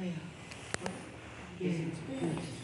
哎呀嗯。